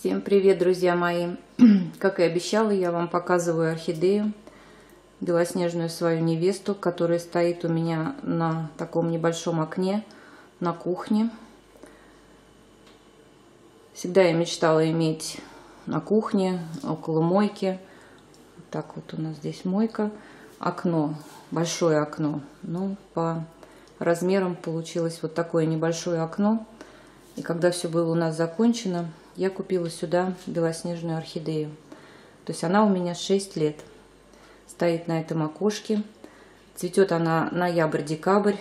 Всем привет, друзья мои! Как и обещала, я вам показываю орхидею, белоснежную свою невесту, которая стоит у меня на таком небольшом окне на кухне. Всегда я мечтала иметь на кухне, около мойки. Так вот у нас здесь мойка. Окно, большое окно. Ну, по размерам получилось вот такое небольшое окно. И когда все было у нас закончено, я купила сюда белоснежную орхидею. То есть она у меня 6 лет. Стоит на этом окошке. Цветет она ноябрь-декабрь.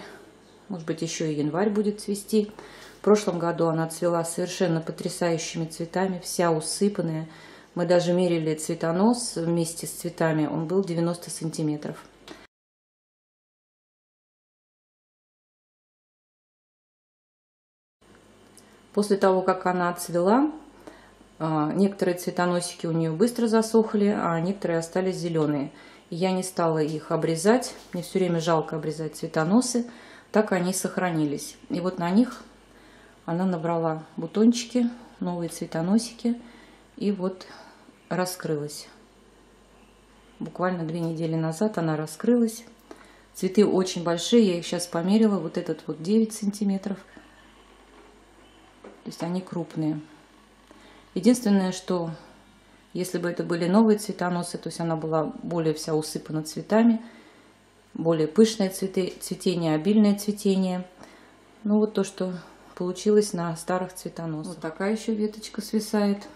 Может быть, еще и январь будет цвести. В прошлом году она цвела совершенно потрясающими цветами, вся усыпанная. Мы даже мерили цветонос вместе с цветами. Он был 90 сантиметров. После того, как она отцвела, а, некоторые цветоносики у нее быстро засохли, а некоторые остались зеленые. Я не стала их обрезать, мне все время жалко обрезать цветоносы, так они сохранились. И вот на них она набрала бутончики, новые цветоносики, и вот раскрылась. Буквально две недели назад она раскрылась. Цветы очень большие, я их сейчас померила, вот этот вот 9 сантиметров, то есть они крупные. Единственное, что если бы это были новые цветоносы, то есть она была более вся усыпана цветами, более пышное цветы, цветение, обильное цветение. Ну вот то, что получилось на старых цветоносах. Вот такая еще веточка свисает.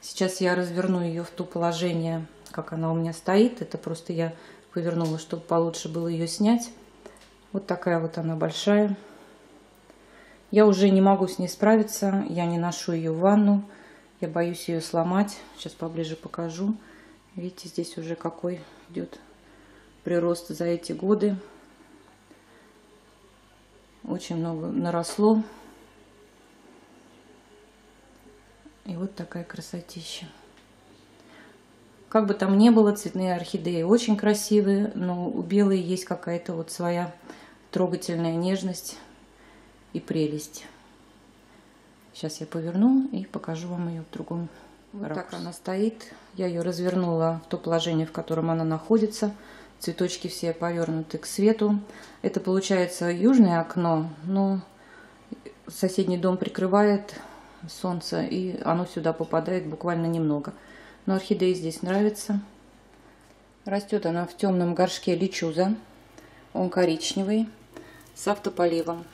Сейчас я разверну ее в то положение, как она у меня стоит. Это просто я повернула, чтобы получше было ее снять. Вот такая вот она большая. Я уже не могу с ней справиться. Я не ношу ее в ванну. Я боюсь ее сломать. Сейчас поближе покажу. Видите, здесь уже какой идет прирост за эти годы. Очень много наросло. И вот такая красотища. Как бы там ни было, цветные орхидеи очень красивые, но у белой есть какая-то вот своя трогательная нежность и прелесть. Сейчас я поверну и покажу вам ее в другом вот ракурсе. так она стоит. Я ее развернула в то положение, в котором она находится. Цветочки все повернуты к свету. Это получается южное окно, но соседний дом прикрывает солнце, и оно сюда попадает буквально немного. Но орхидеи здесь нравится. Растет она в темном горшке личуза. Он коричневый, с автополивом.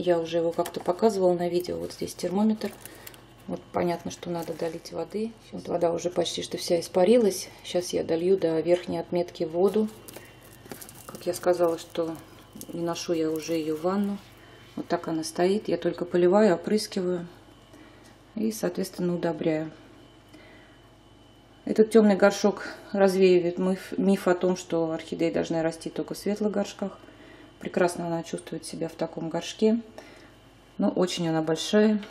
Я уже его как-то показывала на видео. Вот здесь термометр. Вот понятно, что надо долить воды. Вот вода уже почти что вся испарилась. Сейчас я долью до верхней отметки воду. Как я сказала, что не ношу я уже ее в ванну. Вот так она стоит. Я только поливаю, опрыскиваю и, соответственно, удобряю. Этот темный горшок развеивает миф, миф о том, что орхидеи должны расти только в светлых горшках. Прекрасно она чувствует себя в таком горшке. Но очень она большая.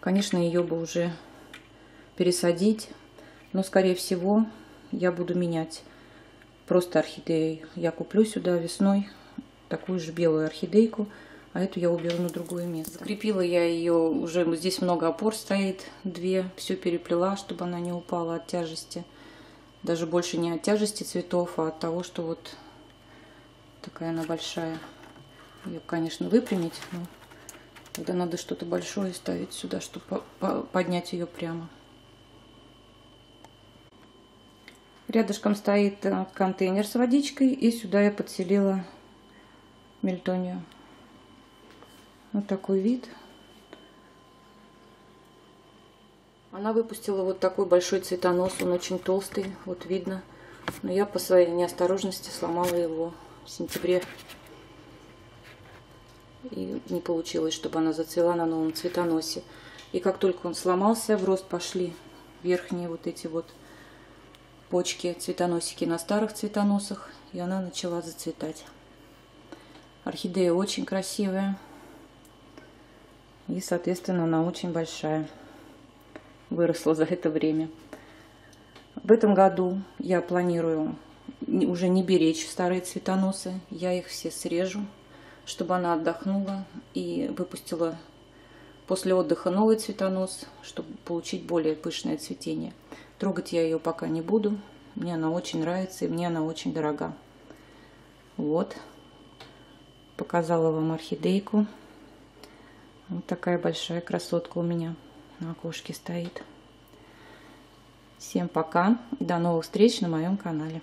Конечно, ее бы уже пересадить. Но, скорее всего, я буду менять просто орхидеи. Я куплю сюда весной такую же белую орхидейку. А эту я уберу на другое место. Закрепила я ее уже, здесь много опор стоит, две. Все переплела, чтобы она не упала от тяжести. Даже больше не от тяжести цветов, а от того, что вот Такая она большая. Ее, конечно, выпрямить, но тогда надо что-то большое ставить сюда, чтобы поднять ее прямо. Рядышком стоит э, контейнер с водичкой, и сюда я подселила мельтонию. Вот такой вид. Она выпустила вот такой большой цветонос, он очень толстый, вот видно. Но я по своей неосторожности сломала его в сентябре. И не получилось, чтобы она зацвела на новом цветоносе. И как только он сломался, в рост пошли верхние вот эти вот почки, цветоносики на старых цветоносах. И она начала зацветать. Орхидея очень красивая. И, соответственно, она очень большая. Выросла за это время. В этом году я планирую уже не беречь старые цветоносы. Я их все срежу, чтобы она отдохнула и выпустила после отдыха новый цветонос, чтобы получить более пышное цветение. Трогать я ее пока не буду. Мне она очень нравится и мне она очень дорога. Вот. Показала вам орхидейку. Вот такая большая красотка у меня на окошке стоит. Всем пока. До новых встреч на моем канале.